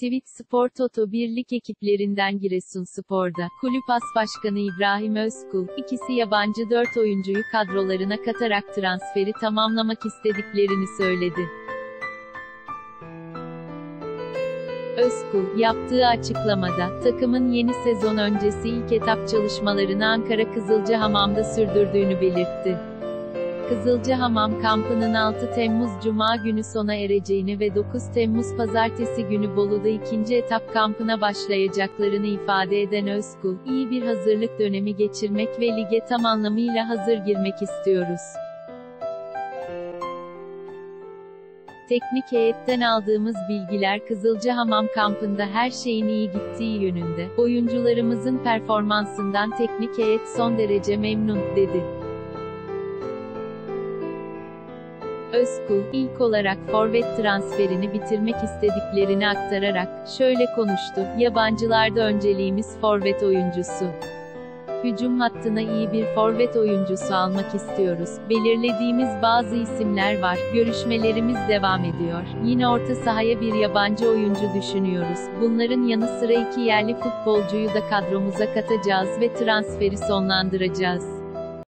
Tweet Spor Toto Birlik ekiplerinden Giresunspor'da, Kulüp As Başkanı İbrahim Özkul, ikisi yabancı 4 oyuncuyu kadrolarına katarak transferi tamamlamak istediklerini söyledi. Özkul, yaptığı açıklamada, takımın yeni sezon öncesi ilk etap çalışmalarını Ankara Kızılcahamam'da sürdürdüğünü belirtti. Kızılcahamam kampının 6 Temmuz Cuma günü sona ereceğini ve 9 Temmuz Pazartesi günü Bolu'da ikinci etap kampına başlayacaklarını ifade eden Özkul, iyi bir hazırlık dönemi geçirmek ve lige tam anlamıyla hazır girmek istiyoruz. Teknik heyetten aldığımız bilgiler Kızılcahamam kampında her şeyin iyi gittiği yönünde. Oyuncularımızın performansından teknik heyet son derece memnun, dedi. Özkul, ilk olarak forvet transferini bitirmek istediklerini aktararak, şöyle konuştu, yabancılarda önceliğimiz forvet oyuncusu. Hücum hattına iyi bir forvet oyuncusu almak istiyoruz. Belirlediğimiz bazı isimler var. Görüşmelerimiz devam ediyor. Yine orta sahaya bir yabancı oyuncu düşünüyoruz. Bunların yanı sıra iki yerli futbolcuyu da kadromuza katacağız ve transferi sonlandıracağız.